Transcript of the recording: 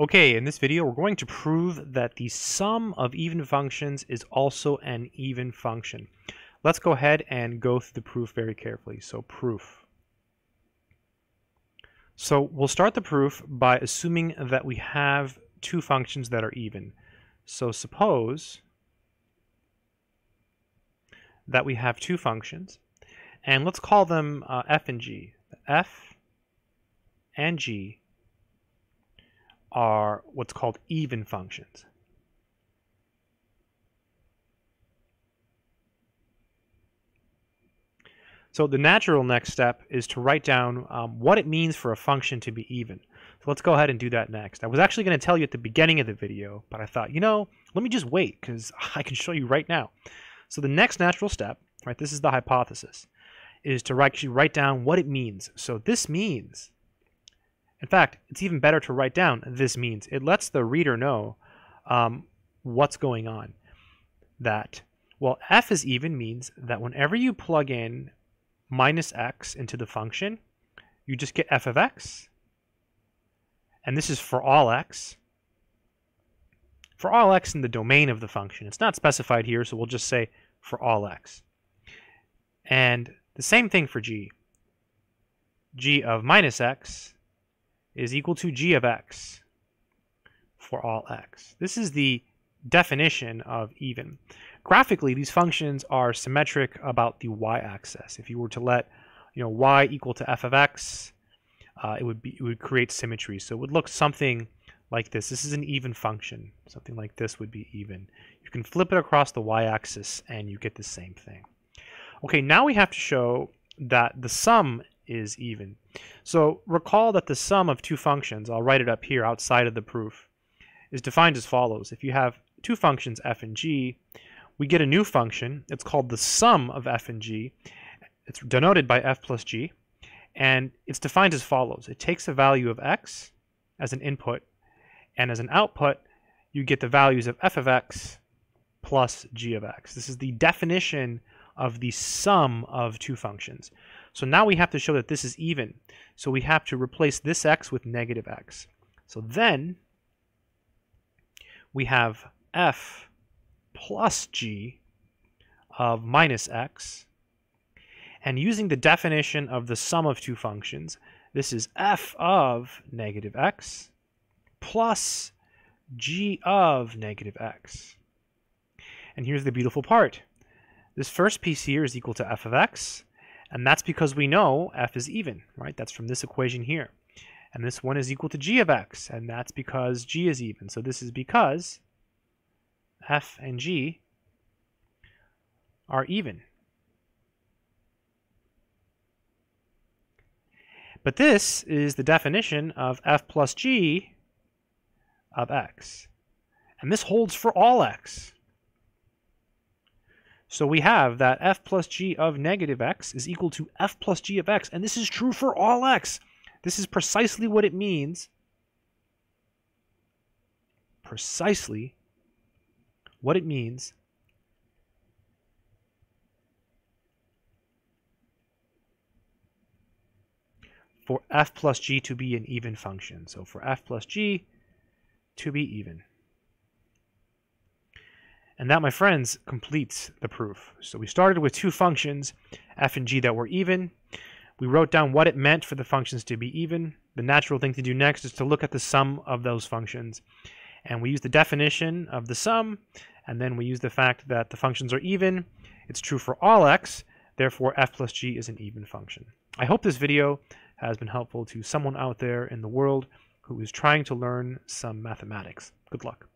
Okay, in this video we're going to prove that the sum of even functions is also an even function. Let's go ahead and go through the proof very carefully. So proof. So we'll start the proof by assuming that we have two functions that are even. So suppose that we have two functions, and let's call them uh, f and g. f and g are what's called even functions. So the natural next step is to write down um, what it means for a function to be even. So let's go ahead and do that next. I was actually going to tell you at the beginning of the video, but I thought, you know, let me just wait because I can show you right now. So the next natural step, right, this is the hypothesis, is to actually write down what it means. So this means in fact, it's even better to write down this means. It lets the reader know um, what's going on. That, well, f is even means that whenever you plug in minus x into the function, you just get f of x. And this is for all x. For all x in the domain of the function. It's not specified here, so we'll just say for all x. And the same thing for g. g of minus x is equal to g of x for all x. This is the definition of even. Graphically, these functions are symmetric about the y-axis. If you were to let you know y equal to f of x, uh, it would be it would create symmetry. So it would look something like this. This is an even function. Something like this would be even. You can flip it across the y-axis and you get the same thing. Okay, now we have to show that the sum is even. So recall that the sum of two functions, I'll write it up here outside of the proof, is defined as follows. If you have two functions f and g, we get a new function. It's called the sum of f and g. It's denoted by f plus g. And it's defined as follows. It takes a value of x as an input, and as an output, you get the values of f of x plus g of x. This is the definition of the sum of two functions. So now we have to show that this is even. So we have to replace this x with negative x. So then we have f plus g of minus x. And using the definition of the sum of two functions, this is f of negative x plus g of negative x. And here's the beautiful part. This first piece here is equal to f of x, and that's because we know f is even, right? That's from this equation here. And this one is equal to g of x, and that's because g is even. So this is because f and g are even. But this is the definition of f plus g of x. And this holds for all x. So we have that f plus g of negative x is equal to f plus g of x, and this is true for all x. This is precisely what it means. Precisely what it means for f plus g to be an even function. So for f plus g to be even. And that, my friends, completes the proof. So we started with two functions, f and g, that were even. We wrote down what it meant for the functions to be even. The natural thing to do next is to look at the sum of those functions. And we use the definition of the sum, and then we use the fact that the functions are even. It's true for all x, therefore f plus g is an even function. I hope this video has been helpful to someone out there in the world who is trying to learn some mathematics. Good luck.